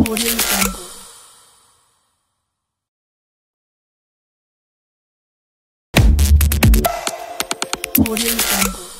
Audio Jungle. Audio Jungle.